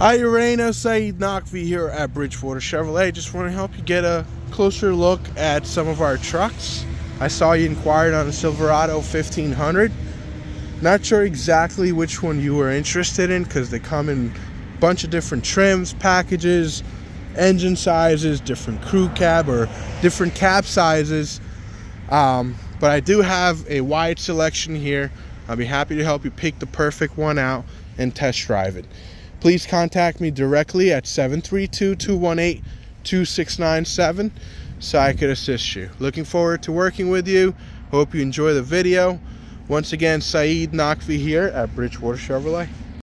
Hi, Urena Syed Naqvi here at Bridgewater Chevrolet. Just want to help you get a closer look at some of our trucks. I saw you inquired on a Silverado 1500. Not sure exactly which one you were interested in because they come in a bunch of different trims, packages, engine sizes, different crew cab or different cab sizes. Um, but I do have a wide selection here. I'll be happy to help you pick the perfect one out and test drive it please contact me directly at 732-218-2697 so I could assist you. Looking forward to working with you. Hope you enjoy the video. Once again, Syed Naqvi here at Bridgewater Chevrolet.